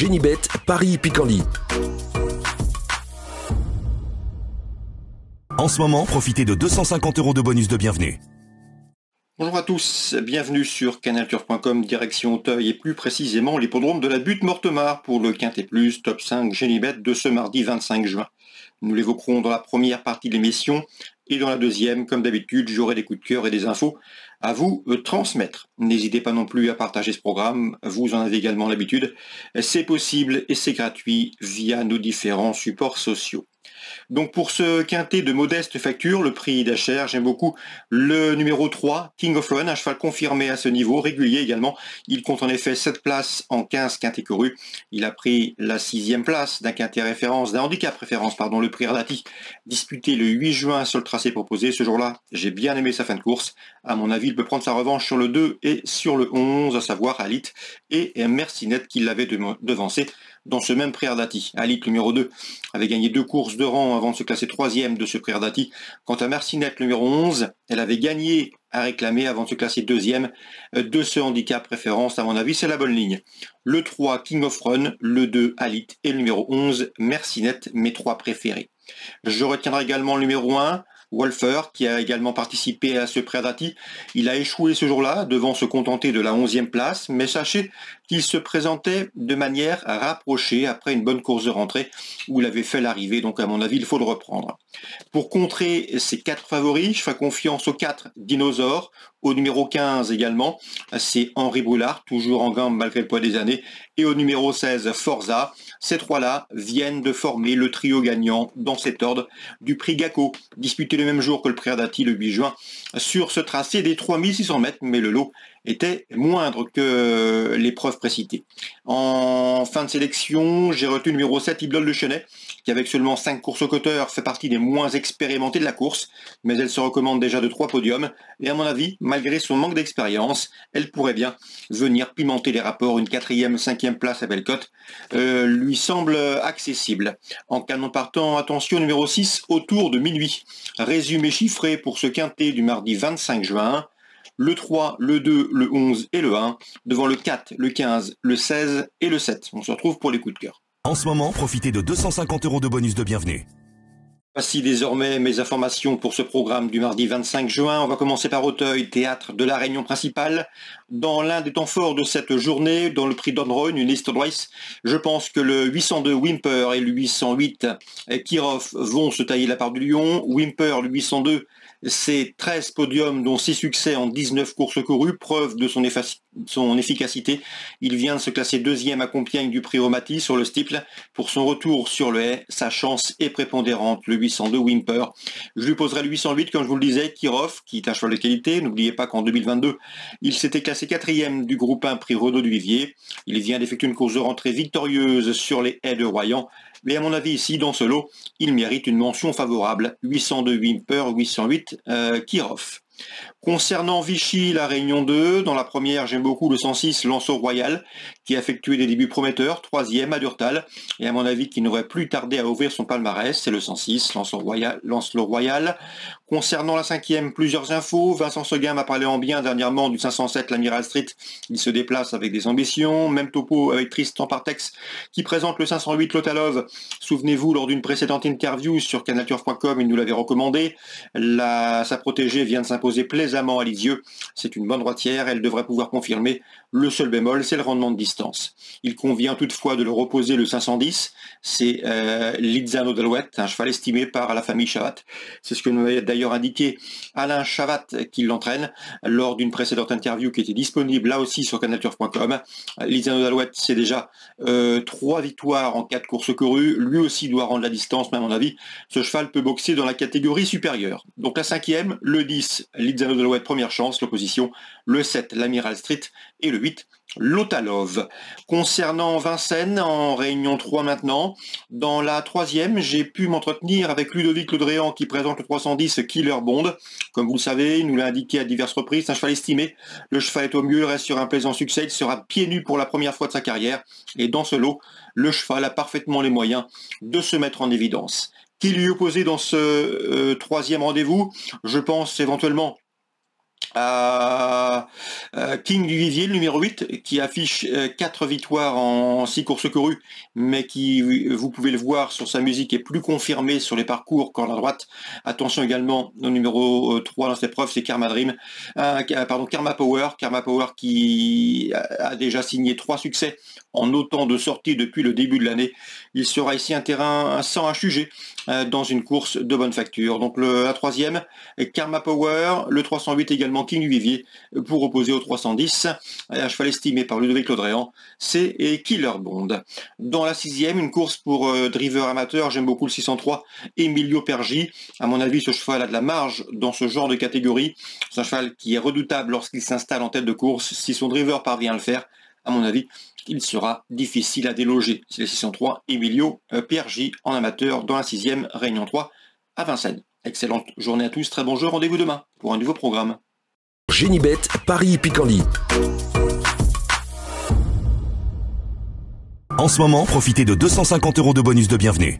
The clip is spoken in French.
Génibet, Paris-Picardie. En ce moment, profitez de 250 euros de bonus de bienvenue. Bonjour à tous, bienvenue sur canalture.com, direction Auteuil et plus précisément l'hippodrome de la butte Mortemar pour le Quintet Plus Top 5 Génibet de ce mardi 25 juin. Nous l'évoquerons dans la première partie de l'émission et dans la deuxième, comme d'habitude, j'aurai des coups de cœur et des infos à vous transmettre. N'hésitez pas non plus à partager ce programme, vous en avez également l'habitude. C'est possible et c'est gratuit via nos différents supports sociaux. Donc pour ce quintet de modeste facture, le prix d'Acher, j'aime beaucoup le numéro 3, King of Run, un cheval confirmé à ce niveau, régulier également. Il compte en effet 7 places en 15 quintés courus. Il a pris la sixième place d'un quintet référence, d'un handicap référence, pardon, le prix Ardati, disputé le 8 juin sur le tracé proposé. Ce jour-là, j'ai bien aimé sa fin de course. À mon avis, il peut prendre sa revanche sur le 2 et sur le 11, à savoir Alit et Mercinet qui l'avait devancé dans ce même Priardati. Alit numéro 2 avait gagné deux courses de rang avant de se classer troisième de ce Priardati. Quant à Mercinette numéro 11, elle avait gagné à réclamer avant de se classer deuxième de ce handicap préférence. À mon avis, c'est la bonne ligne. Le 3, King of Run, le 2, Alit et le numéro 11, Mercinette, mes trois préférés. Je retiendrai également le numéro 1, Wolfer, qui a également participé à ce Priardati. Il a échoué ce jour-là, devant se contenter de la 11e place, mais sachez qu'il se présentait de manière rapprochée après une bonne course de rentrée où il avait fait l'arrivée, donc à mon avis, il faut le reprendre. Pour contrer ces quatre favoris, je fais confiance aux quatre dinosaures, au numéro 15 également, c'est Henri Boulard, toujours en gamme malgré le poids des années, au numéro 16, Forza. Ces trois-là viennent de former le trio gagnant dans cet ordre du prix GACO, disputé le même jour que le prix Ardati le 8 juin, sur ce tracé des 3600 mètres, mais le lot était moindre que l'épreuve précitée. En fin de sélection, j'ai retenu numéro 7, Idole de Chenet, qui avec seulement 5 courses au cutter fait partie des moins expérimentés de la course, mais elle se recommande déjà de 3 podiums, et à mon avis, malgré son manque d'expérience, elle pourrait bien venir pimenter les rapports. Une quatrième, cinquième place à Bellecote euh, lui semble accessible. En canon partant, attention numéro 6, autour de minuit. Résumé chiffré pour ce quintet du mardi 25 juin le 3, le 2, le 11 et le 1, devant le 4, le 15, le 16 et le 7. On se retrouve pour les coups de cœur. En ce moment, profitez de 250 euros de bonus de bienvenue. Voici désormais mes informations pour ce programme du mardi 25 juin. On va commencer par Auteuil, théâtre de la réunion principale. Dans l'un des temps forts de cette journée, dans le prix d'Android, une liste Royce, je pense que le 802 Wimper et le 808 Kirov vont se tailler la part du lion. Wimper, le 802, c'est 13 podiums, dont 6 succès en 19 courses courues, preuve de son, efficacité. Il vient de se classer deuxième à Compiègne du prix Romati sur le Stiple. Pour son retour sur le haie, sa chance est prépondérante, le 802 Wimper. Je lui poserai le 808, comme je vous le disais, Kirov, qui est un cheval de qualité. N'oubliez pas qu'en 2022, il s'était classé quatrième du groupe 1 prix Renault du Vivier. Il vient d'effectuer une course de rentrée victorieuse sur les haies de Royan. Mais à mon avis, ici, dans ce lot, il mérite une mention favorable. 802 Wimper, 808 euh, Kirov. Concernant Vichy, la Réunion 2, dans la première, j'aime beaucoup le 106 Lanceau Royal, qui a effectué des débuts prometteurs, troisième à Durtal, et à mon avis qui n'aurait plus tardé à ouvrir son palmarès, c'est le 106 Lanceau Royal. Lancelot Royal. Concernant la cinquième, plusieurs infos. Vincent Seguin m'a parlé en bien dernièrement du 507 l'Amiral Street. Il se déplace avec des ambitions. Même topo avec Tristan Partex qui présente le 508 Lotalov. Souvenez-vous, lors d'une précédente interview sur canature.com, il nous l'avait recommandé. sa protégée vient de s'imposer plaisamment à Lisieux. C'est une bonne droitière. Elle devrait pouvoir confirmer. Le seul bémol, c'est le rendement de distance. Il convient toutefois de le reposer le 510. C'est euh, Lizzano d'Alouette, un cheval estimé par la famille Chavat. C'est ce que nous avait d'ailleurs indiqué Alain Chavat qui l'entraîne lors d'une précédente interview qui était disponible là aussi sur canalturf.com. Lisano Dalouette, c'est déjà euh, trois victoires en quatre courses courues. Lui aussi doit rendre la distance, mais à mon avis, ce cheval peut boxer dans la catégorie supérieure. Donc la cinquième, le 10, Lizano Dalouette, première chance, l'opposition, le 7, l'Amiral Street, et le 8, Lotalov. Concernant Vincennes, en réunion 3 maintenant, dans la troisième, j'ai pu m'entretenir avec Ludovic Ledréan qui présente le 310 Killer Bond. Comme vous le savez, il nous l'a indiqué à diverses reprises, c'est un cheval estimé. Le cheval est au mieux, reste sur un plaisant succès, il sera pieds nus pour la première fois de sa carrière. Et dans ce lot, le cheval a parfaitement les moyens de se mettre en évidence. Qui lui opposait dans ce euh, troisième rendez-vous? Je pense éventuellement à King du Vivier, numéro 8, qui affiche 4 victoires en 6 courses courues, mais qui, vous pouvez le voir sur sa musique, est plus confirmé sur les parcours qu'en la droite. Attention également au numéro 3 dans cette épreuve, c'est Karma Dream, pardon, Karma Power, Karma Power qui a déjà signé 3 succès en autant de sorties depuis le début de l'année. Il sera ici un terrain sans un sujet dans une course de bonne facture. Donc la troisième, Karma Power, le 308 également King Vivier pour opposer au 310, un cheval estimé par Ludovic Laudréan, c'est Killer Bond. Dans la sixième, une course pour euh, driver amateur, j'aime beaucoup le 603, Emilio Pergi. À mon avis, ce cheval a de la marge dans ce genre de catégorie. C'est un cheval qui est redoutable lorsqu'il s'installe en tête de course. Si son driver parvient à le faire, à mon avis, il sera difficile à déloger. C'est le 603 Emilio euh, Piergi en amateur dans la sixième Réunion 3 à Vincennes. Excellente journée à tous, très bon jeu, rendez-vous demain pour un nouveau programme. Génibet, Paris Picardie. En ce moment, profitez de 250 euros de bonus de bienvenue.